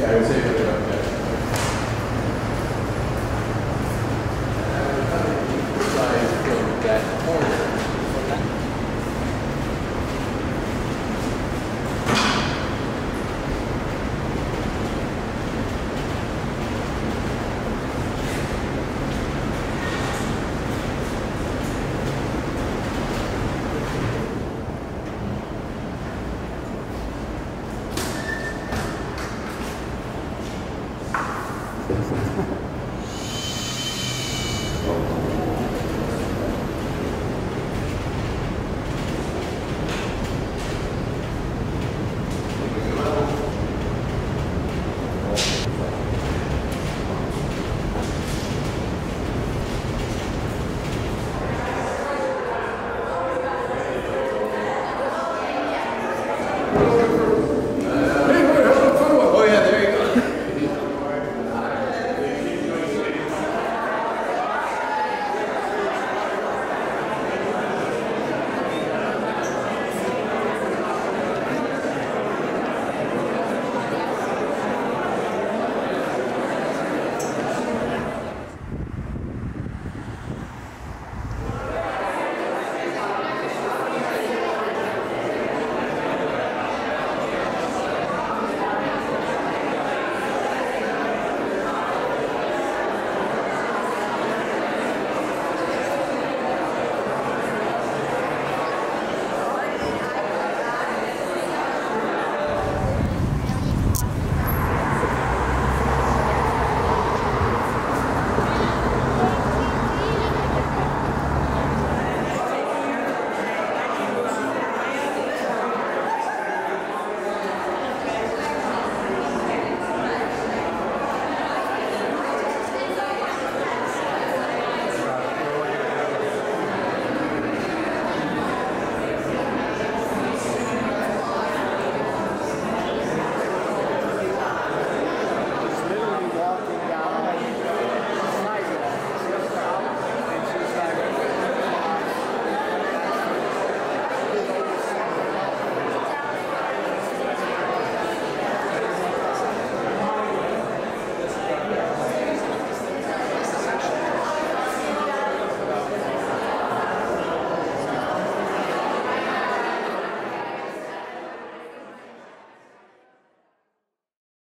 Yeah, I would say that, a,